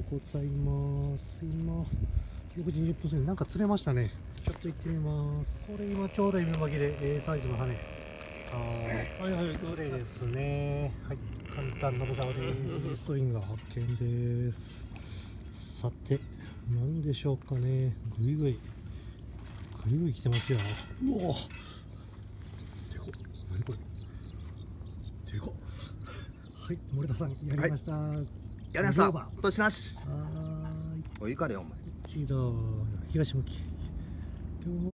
うございます。今、6時20分過ぎ、なんか釣れましたね。ちょっと行ってみます。これ今ちょうど指巻きで A サイズの羽。あーはいはい、どれですね。はい、簡単なボタンです。ストリンガー発見です。さて、何でしょうかね。ぐいぐい。ぐいぐい来てますよ。うおでかっ何これでかっはい、森田さん、やりました。やりました両番落としなし。おいいかれよお前。こちら東向き。両